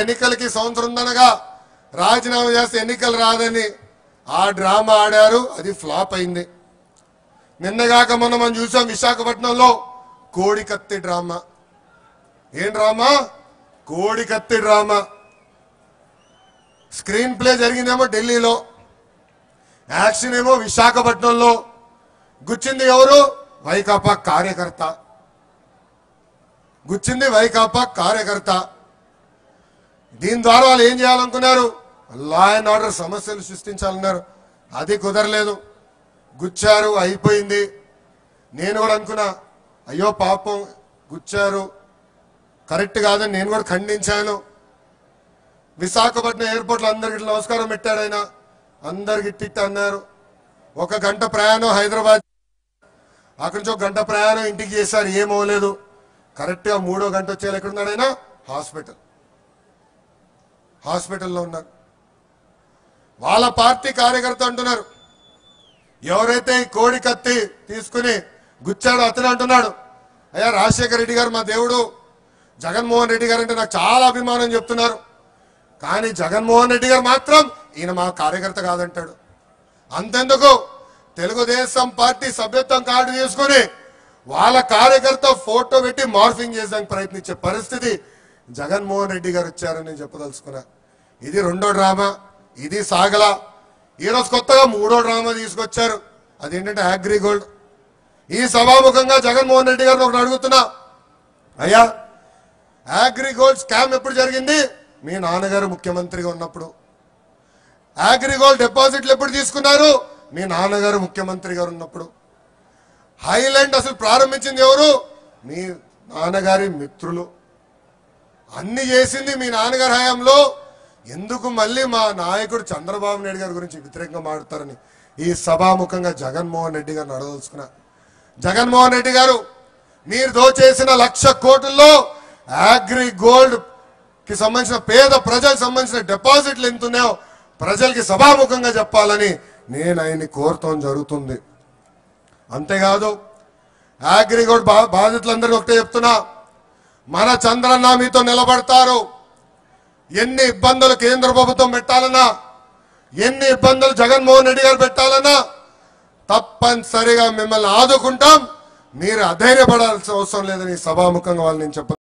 ఎన్నికలకి సంవత్సరం ఉందనగా రాజీనామా చేస్తే ఎన్నికలు రాదని ఆ డ్రామా ఆడారు అది ఫ్లాప్ అయింది. నిన్నగాక మొన్న మనం చూసాం విశాఖపట్నంలో కోడికత్తి డ్రామా. ఏం డ్రామా? కోడికత్తి డ్రామా. స్క్రీన్ ప్లే జరిగిందేమో ఢిల్లీలో. యాక్షన్ ఏమో విశాఖపట్నంలో. గుచ్చింది ఎవరు? వైకాపా కార్యకర్త. గుచ్చింది వైకాపా కార్యకర్త. దీని ద్వారా వాళ్ళు ఏం చేయాలనుకున్నారు? లా అండ్ ఆర్డర్ సమస్యలు సృష్టించాలన్నారు. అది కుదరలేదు. గుచ్చారు అయిపోయింది. నేను కూడా అనుకున్నా అయ్యో పాపం గుచ్చారు. కరెక్ట్ కాదని నేను కూడా ఖండించాను. విశాఖపట్నం ఎయిర్పోర్ట్లో అందరికి నమస్కారం పెట్టాడు ఆయన. అందరికి ఇట్టిట్ అన్నారు. ఒక గంట ప్రయాణం హైదరాబాద్. అక్కడి నుంచి ఒక గంట ప్రయాణం ఇంటికి చేశారు. ఏమవలేదు కరెక్ట్గా మూడో గంట వచ్చేయాలి ఎక్కడున్నాడు ఆయన? హాస్పిటల్. హాస్పిటల్లో ఉన్నారు. వాళ్ళ పార్టీ కార్యకర్త అంటున్నారు. ఎవరైతే ఈ కోడి కత్తి తీసుకుని గుచ్చాడో అతను అంటున్నాడు అయ్యా రాజశేఖర రెడ్డి గారు మా దేవుడు. జగన్మోహన్ రెడ్డి గారు అంటే నాకు చాలా అభిమానం చెప్తున్నారు. కానీ జగన్మోహన్ రెడ్డి గారు మాత్రం ఈయన మా కార్యకర్త కాదంటాడు. అంతెందుకు? తెలుగుదేశం పార్టీ సభ్యత్వం కార్డు తీసుకుని వాళ్ళ కార్యకర్త ఫోటో పెట్టి మార్ఫింగ్ చేసేందుకు ప్రయత్నించే పరిస్థితి జగన్మోహన్ రెడ్డి గారు వచ్చారని నేను చెప్పదలుచుకున్నా. ఇది రెండో డ్రామా ఇది సాగల. ఈరోజు కొత్తగా మూడో డ్రామా తీసుకొచ్చారు. అదేంటంటే అగ్రిగోల్డ్ ఈ సభాముఖంగా జగన్మోహన్ రెడ్డి గారిని ఒకటి అడుగుతున్నా. అయ్యా అగ్రిగోల్డ్ స్కామ్ ఎప్పుడు జరిగింది? మీ నాన్నగారు ముఖ్యమంత్రిగా ఉన్నప్పుడు. అగ్రిగోల్డ్ డిపాజిట్లు ఎప్పుడు తీసుకున్నారు? మీ నాన్నగారు ముఖ్యమంత్రి గారు ఉన్నప్పుడు. హైలాండ్ అసలు ప్రారంభించింది ఎవరు? మీ నాన్నగారి మిత్రులు. అన్ని చేసింది మీ నాన్నగారి హయాంలో. ఎందుకు మళ్ళీ మా నాయకుడు చంద్రబాబు నాయుడు గారి గురించి వ్యతిరేకంగా మాట్లాడతారని ఈ సభాముఖంగా జగన్మోహన్ రెడ్డి గారు అడదలుచుకున్నా జగన్మోహన్ రెడ్డి గారు మీరు దోచేసిన లక్ష కోట్లలో అగ్రి గోల్డ్కి సంబంధించిన పేద ప్రజలకు సంబంధించిన డిపాజిట్లు ఎంత ఉన్నాయో ప్రజలకి సభాముఖంగా చెప్పాలని నేను ఆయన్ని కోరటం జరుగుతుంది. అంతేకాదు అగ్రిగోల్డ్ బా బాధితులందరికీ ఒకటే చెప్తున్నా. మన చంద్రన్న మీతో నిలబడతారు. ఎన్ని ఇబ్బందులు కేంద్ర ప్రభుత్వం పెట్టాలన్నా ఎన్ని ఇబ్బందులు జగన్మోహన్ రెడ్డి గారు పెట్టాలన్నా తప్పనిసరిగా మిమ్మల్ని ఆదుకుంటాం. మీరు అధైర్యపడాల్సిన అవసరం లేదని సభాముఖంగా వాళ్ళు నేను